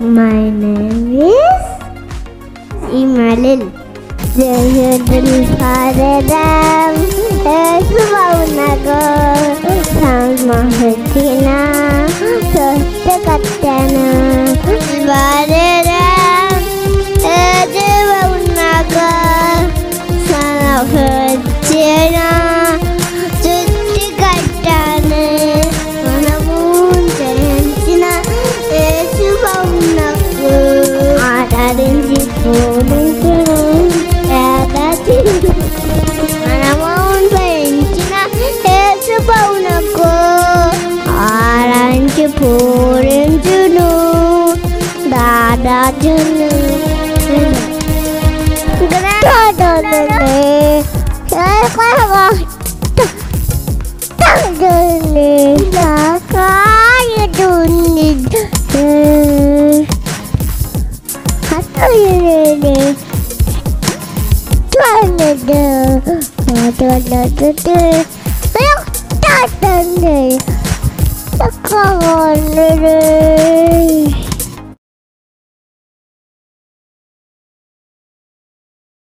My name is Imalil. Jai father Bharat. Aranji purinjunu Dada junu Grada dene Saya kawa Tak dene Tak kaya duni Hatu dene Tuan ada Tuan ada Saya tak dene Tak kawa dene